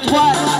believe it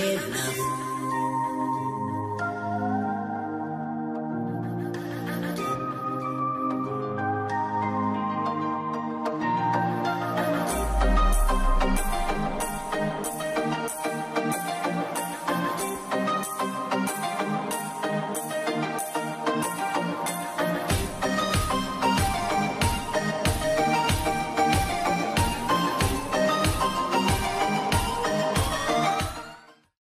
addicted and